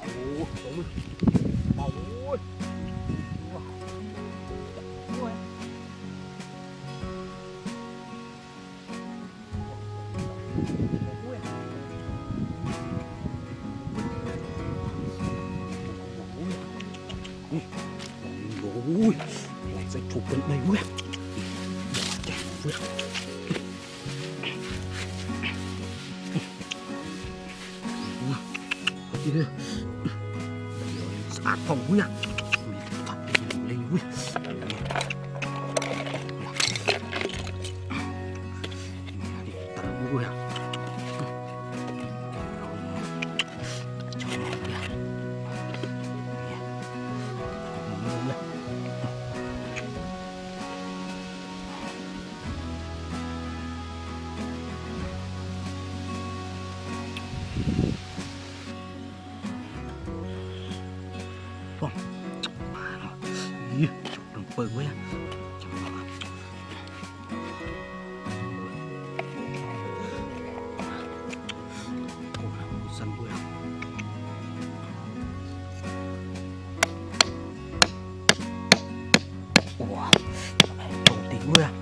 Ôi, ôi, ôi, ôi. Ôi. Lại sẽ chụp cận đây quá. Chạy vượt. Đi đi. Sát chụp đường bơ quá. wow, đầu Ôi, săn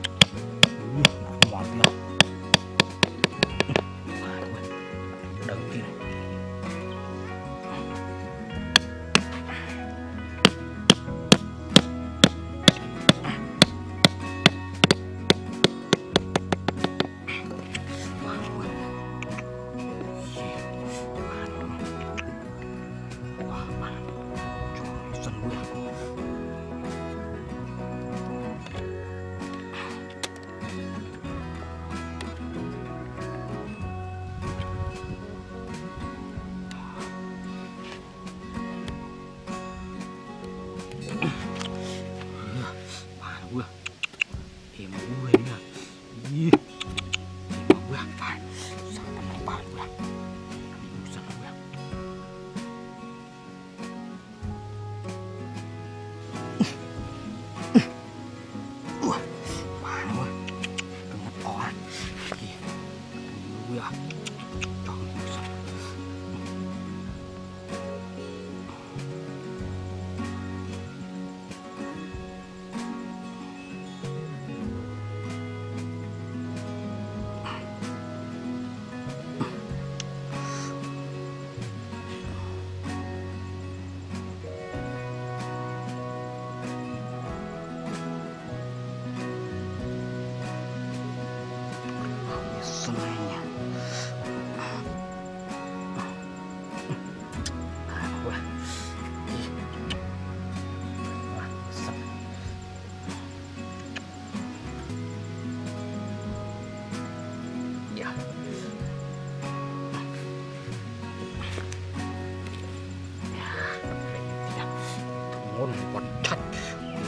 Ngon còn thật.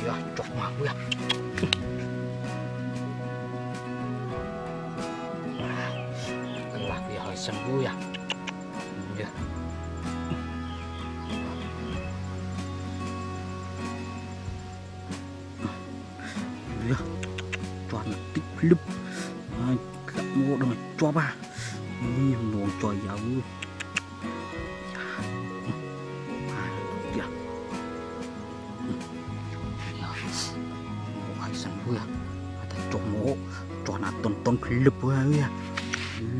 Ya, chọc mà quá. Là vì hơi sân vui à. Ya. Ya. Cho nó tích lúp. Ai, Gak mau cho ba Ini mau coy jauh. Tôn lúp quá ya.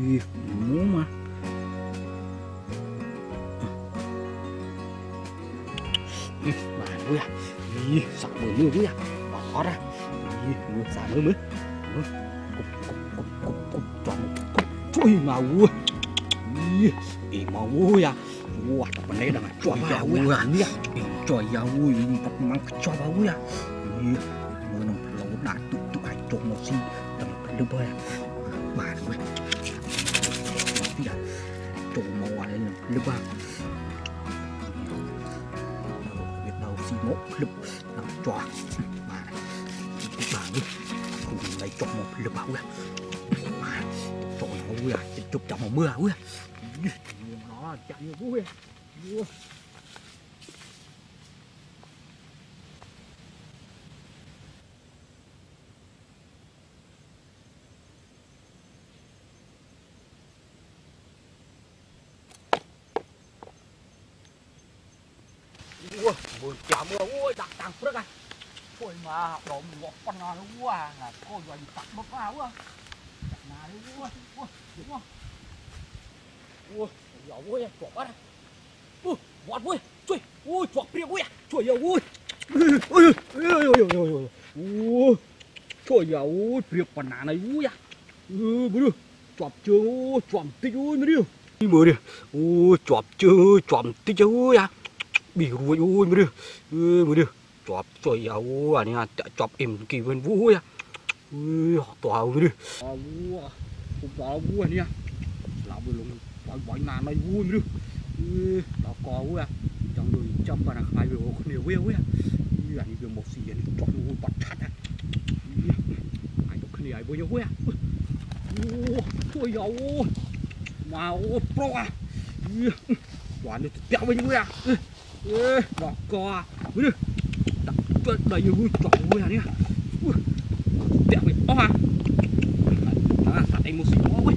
Ih, mau mà. Ih, mà vui à. Ih, sắp mưa mưa vui à. Bỏ ra. Mưa xả mưa mưa. Mưa. Cục cục cục cục cục cho một cục. Chui mà vui. Ih, ih mà vui à. Wah, apa nih dengan coba vui à. Ih, coy ya vui, empat mang coba vui à. Ih, mưa nằm lâu đã tụ tụ ai trộm một. Đừng đưa bơi à. Bà vui. Dạ. Trộm màu này là lưu biết đâu xì mốt lụp làm cho mà bà đi. Cùng lấy chọn một lụp bảo ra mà trời ơi à chụp chồng màu mưa quá. Nó chạy như ui mưa chả mưa. Ui đặt tăng phước à ui mà đổ một con ngon quá là cô rồi tặng một vào quá. Nào đi ui ui đúng không ui giờ ui chuột quá ui vọt ui chui ui chuột bia ui chui giờ ui ui ui ui ui ui ui. Ui chui giờ ui bia phần này ui à. Ừ bữa chuột chưa chuột tích ui mới đi mưa đi. Ui chuột chưa chuột tích chưa ui à ប៊ីរួយអូយមើលអឺមើលជាប់ជួយអូអានេះជាប់អ៊ីមគីវិញអូយអឺហត់តើមើលអូគុំដល់អូនេះឡាប់លងបងបងណានហើយអូយមើលអឺដល់កអូយចង់ដូចចំបានខ្មៅវាគ្នាវាអូយអានេះវាមកស៊ីអានេះជាប់អូយបាត់ឆាត់អាយទៅគ្នាហើយបងអូយអូជួយអូមកអូប្រុសអាវ៉ានេះទៅផ្ទះវិញអូយ ê, bà co. Với đi đặt bên đầy như vui chọn vui này nha đẹp vậy ó ha. À tại một số quá.